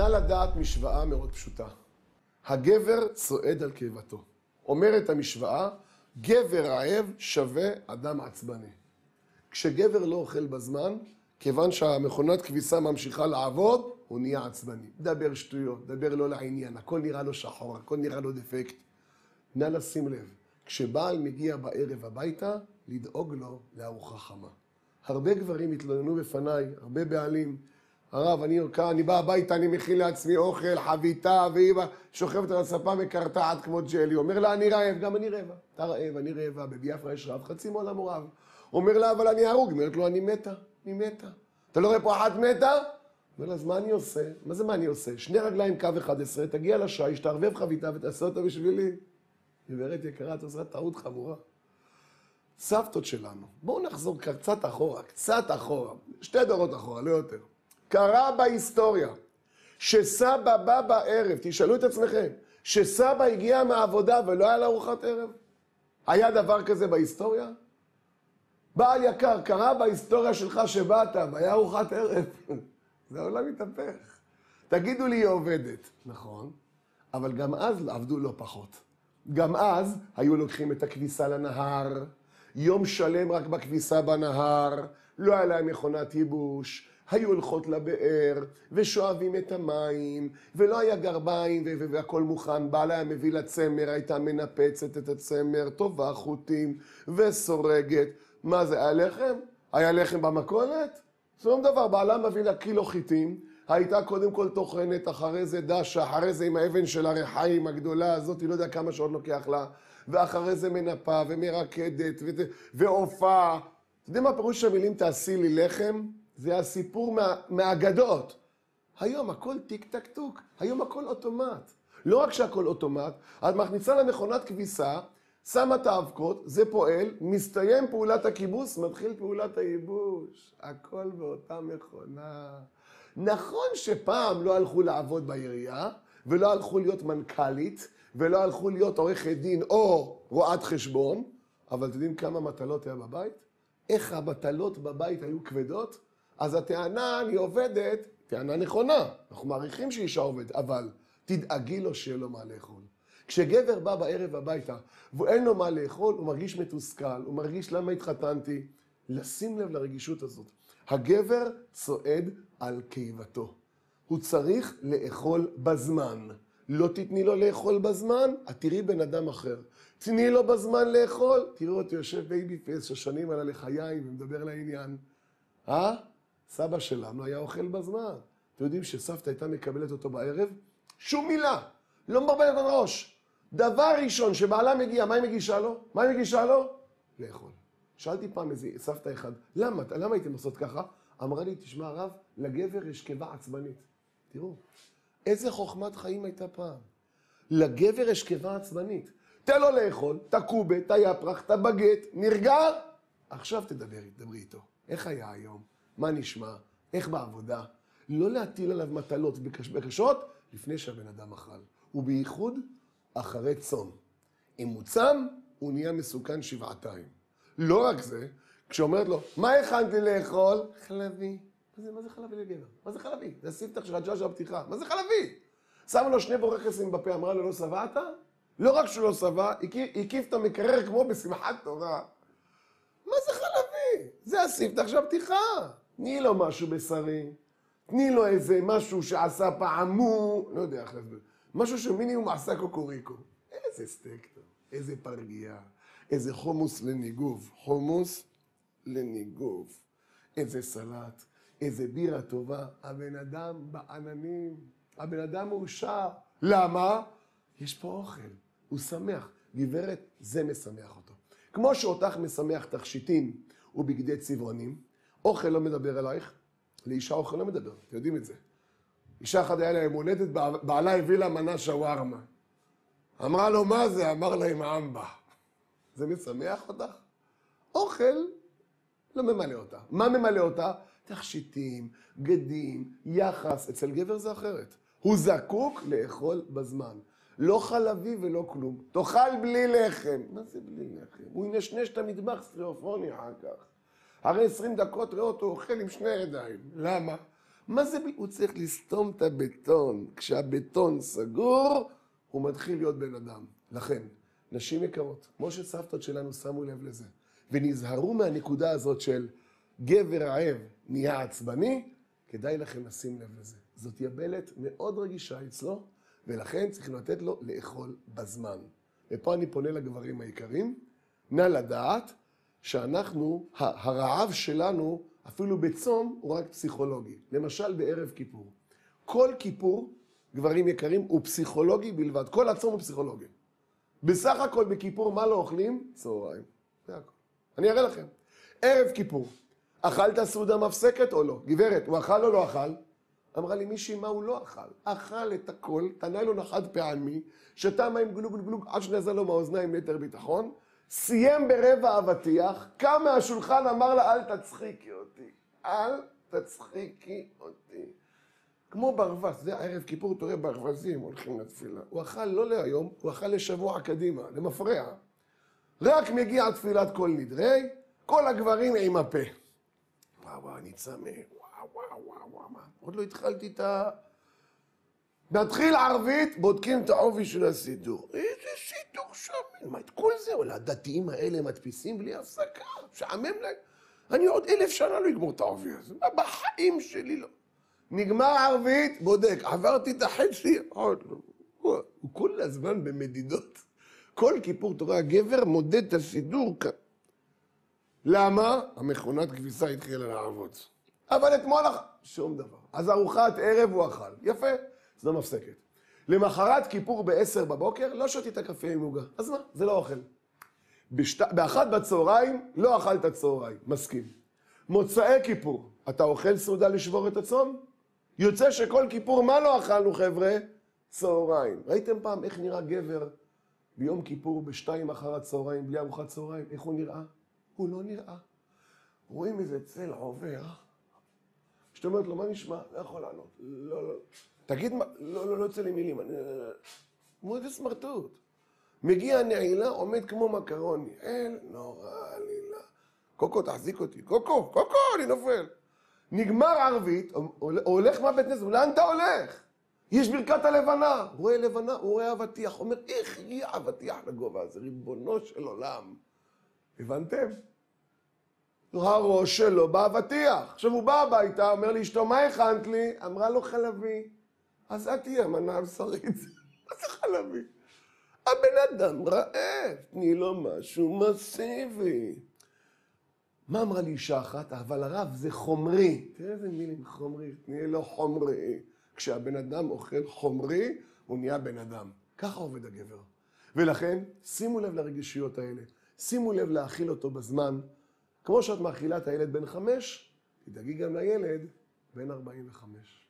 נא לדעת משוואה מאוד פשוטה. הגבר צועד על קיבתו. אומרת המשוואה, גבר רעב שווה אדם עצבני. כשגבר לא אוכל בזמן, כיוון שהמכונת כביסה ממשיכה לעבוד, הוא נהיה עצבני. דבר שטויות, דבר לא לעניין, הכל נראה לו שחור, הכל נראה לו דפקט. נא לשים לב, כשבעל מגיע בערב הביתה, לדאוג לו לארוחה חמה. הרבה גברים התלוננו בפניי, הרבה בעלים. הרב, אני, אני בא הביתה, אני מכין לעצמי אוכל, חביתה, והיא שוכבת על הספה מקרטעת כמו ג'לי. אומר לה, אני רעב, גם אני רעבה. אתה רעב, אני רעבה, בביאפרה יש רעב, חצי מעולם הוא רעב. אומר לה, אבל אני הרוג. אומרת לו, אני מתה, אני מתה. אתה לא רואה פה אחת מתה? אומר לה, אז מה אני עושה? מה זה מה אני עושה? שני רגליים קו 11, תגיע לשיש, תערבב חביתה ותעשה אותה בשבילי. גברת יקרה, את עושה טעות חמורה. סבתות שלנו, בואו נחזור קצת אחורה, קצת אחורה, שתי דורות אחורה, לא יותר. קרה בהיסטוריה שסבא בא בערב, תשאלו את עצמכם, שסבא הגיע מהעבודה ולא היה לארוחת ערב? היה דבר כזה בהיסטוריה? בעל יקר, קרה בהיסטוריה שלך שבאת והיה ארוחת ערב. זה העולם מתהפך. תגידו לי, היא עובדת. נכון, אבל גם אז עבדו לא פחות. גם אז היו לוקחים את הכביסה לנהר, יום שלם רק בכביסה בנהר, לא היה להם מכונת ייבוש, היו הולכות לבאר, ושואבים את המים, ולא היה גרביים והכל מוכן, בעלה היה מביא לצמר, הייתה מנפצת את הצמר, טובה חוטים וסורגת. מה זה, היה לחם? היה לחם במכולת? שום דבר, בעלה מביא לה קילו חיטים, הייתה קודם כל טוחנת, אחרי זה דשה, אחרי זה עם האבן של הרחיים הגדולה הזאת, היא לא יודע כמה שעות לוקח לה, ואחרי זה מנפה ומרקדת ועופה. אתה יודע מה פירוש המילים תעשי לי לחם? זה הסיפור מה, מהאגדות. היום הכל טיק טק טוק, היום הכל אוטומט. לא רק שהכל אוטומט, את מכניסה למכונת כביסה, שמה את האבקות, זה פועל, מסתיים פעולת הכיבוס, מתחיל פעולת הייבוש. הכל באותה מכונה. נכון שפעם לא הלכו לעבוד בעירייה, ולא הלכו להיות מנכ"לית, ולא הלכו להיות עורכת דין או רואת חשבון, אבל אתם יודעים כמה מטלות היה בבית? איך המטלות בבית היו כבדות? אז הטענה, אני עובדת, טענה נכונה. אנחנו מעריכים שאישה עובדת, אבל תדאגי לו שיהיה לו מה לאכול. כשגבר בא בערב הביתה ואין לו מה לאכול, הוא מרגיש מתוסכל, הוא מרגיש למה התחתנתי. לשים לב לרגישות הזאת. הגבר צועד על קיבתו. הוא צריך לאכול בזמן. לא תתני לו לאכול בזמן, את תראי בן אדם אחר. תני לו בזמן לאכול, תראו אותו יושב baby face שושנים על הלחיים ומדבר לעניין. אה? סבא שלנו היה אוכל בזמן. אתם יודעים שסבתא הייתה מקבלת אותו בערב? שום מילה, לא מבלבלת על ראש. דבר ראשון, שבעלה מגיע, מה היא מגישה לו? מה היא מגישה לו? לאכול. שאלתי פעם איזה סבתא אחד, למה, למה הייתם עושות ככה? אמרה לי, תשמע הרב, לגבר יש קיבה עצבנית. תראו, איזה חוכמת חיים הייתה פעם. לגבר יש קיבה עצבנית. תן לו לאכול, היפרח, את הבגט, נרגע, עכשיו תדבר, תדברי איתו. איך היה היום? מה נשמע? איך בעבודה? לא להטיל עליו מטלות בקשות לפני שהבן אדם אכל. ובייחוד אחרי צום. אם הוא צם, הוא נהיה מסוכן שבעתיים. לא רק זה, כשאומרת לו, מה הכנת לי לאכול? חלבי. מה זה, חלבי לגבר? מה זה חלבי? זה הספתח של הג'אז'ה הפתיחה. מה זה חלבי? שמה לו שני בורקסים בפה, אמרה לו, לא שבעת? לא רק שהוא לא שבע, הקיף את המקרר כמו בשמחת תורה. מה זה חלבי? זה הספתח של הפתיחה. תני לו משהו בשרי, תני לו איזה משהו שעשה פעם הוא, לא יודע איך להסביר, משהו שמינימום עשה קוקוריקו. איזה סטייק טוב, איזה פרגייה, איזה חומוס לניגוב, חומוס לניגוב, איזה סלט, איזה בירה טובה. הבן אדם בעננים, הבן אדם מאושר. למה? יש פה אוכל, הוא שמח. גברת, זה משמח אותו. כמו שאותך משמח תכשיטים ובגדי צבעונים, אוכל לא מדבר אלייך, לאישה אוכל לא מדבר, אתם יודעים את זה. אישה אחת היה לה יום הולדת, בעלה הביא לה מנה שווארמה. אמרה לו, מה זה? אמר לה, עם אמבה. זה משמח אותך? אוכל לא ממלא אותה. מה ממלא אותה? תכשיטים, בגדים, יחס. אצל גבר זה אחרת. הוא זקוק לאכול בזמן. לא חלבי ולא כלום. תאכל בלי לחם. מה זה בלי לחם? הוא ינשנש את המטבח סטריאופוני אחר כך. הרי עשרים דקות ראה אותו אוכל עם שני ידיים. למה? מה זה, הוא צריך לסתום את הבטון. כשהבטון סגור, הוא מתחיל להיות בן אדם. לכן, נשים יקרות, כמו שסבתות שלנו שמו לב לזה, ונזהרו מהנקודה הזאת של גבר רעב נהיה עצבני, כדאי לכם לשים לב לזה. זאת יבלת מאוד רגישה אצלו, ולכן צריכים לתת לו לאכול בזמן. ופה אני פונה לגברים היקרים, נא לדעת שאנחנו, הרעב שלנו, אפילו בצום, הוא רק פסיכולוגי. למשל בערב כיפור. כל כיפור, גברים יקרים, הוא פסיכולוגי בלבד. כל הצום הוא פסיכולוגי. בסך הכל בכיפור, מה לא אוכלים? צהריים. זה הכל. אני אראה לכם. ערב כיפור, אכלת סעודה מפסקת או לא? גברת, הוא אכל או לא אכל? אמרה לי מישהי, מה הוא לא אכל? אכל את הכל, את הניילון החד פעמי, שתה מים גלוג גלוג עד שנזל לו מהאוזניים ליתר ביטחון, סיים ברבע אבטיח, קם מהשולחן, אמר לה, אל תצחיקי אותי. אל תצחיקי אותי. כמו ברווז, זה ערב כיפור, אתה רואה ברווזים הולכים לתפילה. הוא אכל לא להיום, הוא אכל לשבוע קדימה, למפרע. רק מגיע תפילת כל נדרי, כל הגברים עם הפה. וואו, וואו, אני צמא, וואו, וואו, וואו, וואו? עוד לא התחלתי את ה... נתחיל ערבית, בודקים את העובי של הסידור. איזה סידור שם? מה את כל זה? אולי הדתיים האלה מדפיסים בלי הפסקה, משעמם להם. אני עוד אלף שנה לא אגמור את העובי הזה. בחיים שלי לא. נגמר ערבית, בודק, עברתי את החצי, עוד לא. הוא כל הזמן במדידות. כל כיפור, רואה, הגבר מודד את הסידור כאן. למה? המכונת כביסה התחילה לעבוד. אבל אתמול, שום דבר. אז ארוחת ערב הוא אכל. יפה, אז לא מפסקת. למחרת כיפור ב-10 בבוקר, לא שתית קפה עם עוגה. אז מה? זה לא אוכל. בשת... באחת בצהריים, לא אכלת צהריים. מסכים. מוצאי כיפור, אתה אוכל סעודה לשבור את הצום? יוצא שכל כיפור, מה לא אכלנו חבר'ה? צהריים. ראיתם פעם איך נראה גבר ביום כיפור בשתיים אחר הצהריים, בלי ארוחת צהריים? איך הוא נראה? הוא לא נראה. רואים איזה צל עובר, שאתה אומרת לו, מה נשמע? לא יכול לענות. לא, לא. תגיד מה, לא, לא, לא יוצא לי מילים. כמו איזה סמרטוט. מגיע נעילה, עומד כמו מקרוני. אין, נורא עלילה. קוקו, תחזיק אותי. קוקו, קוקו, אני נופל. נגמר ערבית, הולך מהבית כנסת, לאן אתה הולך? יש ברכת הלבנה. הוא רואה לבנה, הוא רואה אבטיח. אומר, איך יהיה אבטיח לגובה הזה? ריבונו של עולם. הבנתם? הראש שלו באבטיח. עכשיו הוא בא הביתה, אומר לאשתו, מה הכנת לי? אמרה לו חלבי. אז את תהיה המנה הבשרית. מה זה חלבי? הבן אדם רעב, תני לו משהו מסיבי. מה אמרה לי אישה אחת? אבל הרב זה חומרי. תראה איזה מילים חומרי, תני לו חומרי. כשהבן אדם אוכל חומרי, הוא נהיה בן אדם. ככה עובד הגבר. ולכן, שימו לב לרגישויות האלה. שימו לב להאכיל אותו בזמן. כמו שאת מאכילה את הילד בן חמש, תדאגי גם לילד בן ארבעים וחמש.